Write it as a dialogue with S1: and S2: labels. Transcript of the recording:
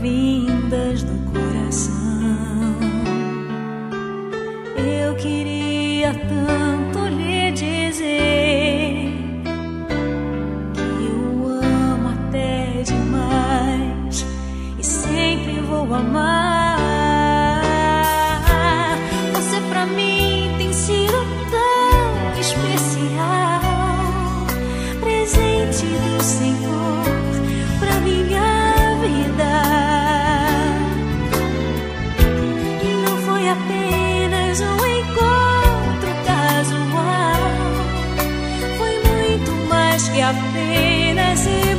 S1: vindas do coração. happiness